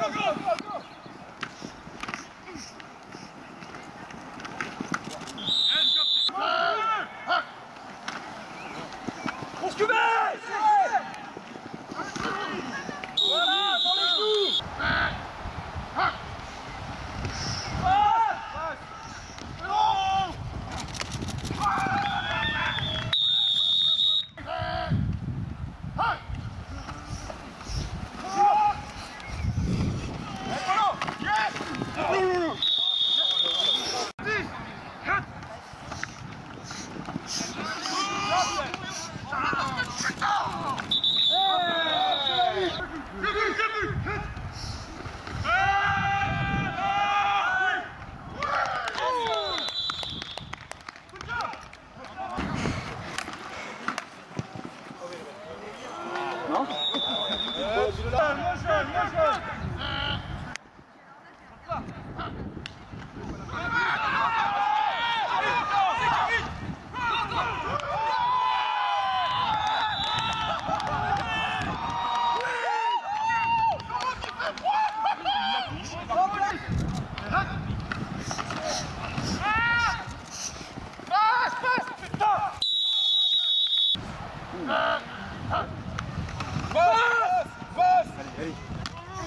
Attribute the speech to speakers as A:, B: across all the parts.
A: go, go, go, go. no, no, no.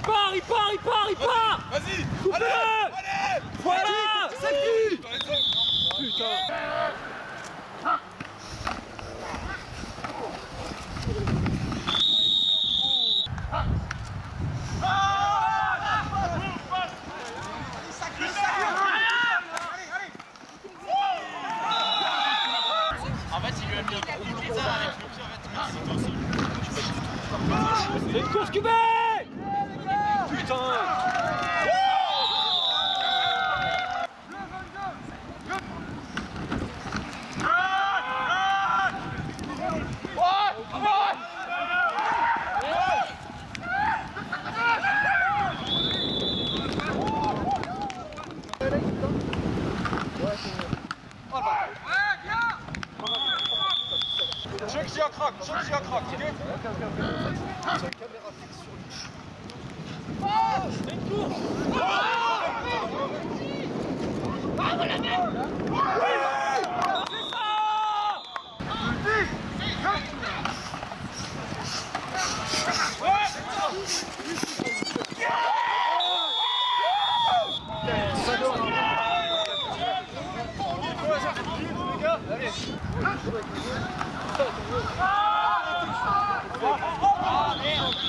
A: Il part, il part, il part, il part. Vas-y Allez Voilà. C'est plus Putain C'est course cubée Putain Je veux que j'y crack, je veux que Allez,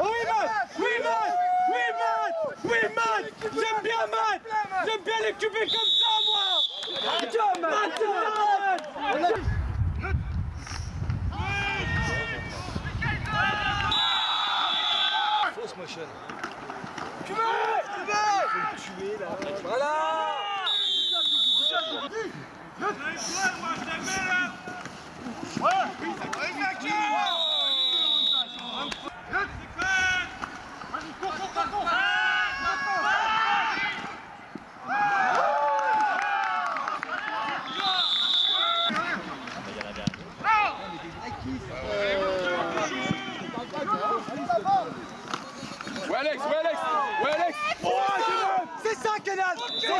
A: Oui, Matt Oui, Matt Oui, Matt Oui, Matt J'aime bien Matt J'aime bien les cuber comme ça, moi Attends, Matt Attends, Fausse motion. Cubé Cubé le tuer, là. Voilà Le moi, je t'aimais, là Ouais Ouais Alex, ouais Alex, ouais Alex oh, C'est ça Kenan C'est ça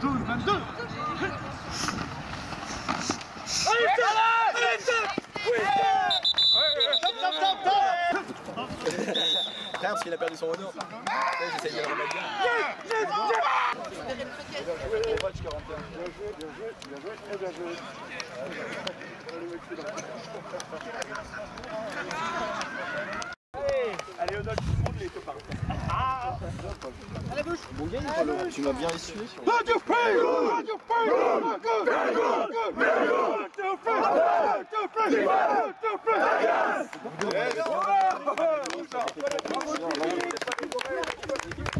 A: Deux 22 Parce qu'il a perdu son honneur. J'essaye de le remettre bien. Bien joué, Bien joué, bien joué, bien joué, tu m'as bien essuyé. Sur eh le...